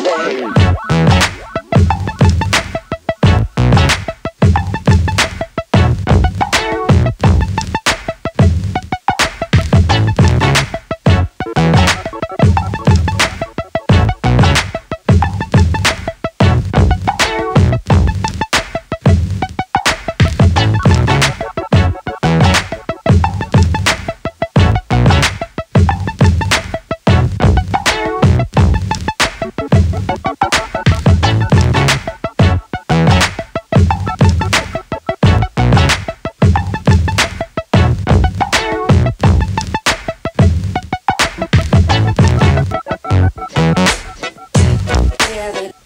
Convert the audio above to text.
name. together.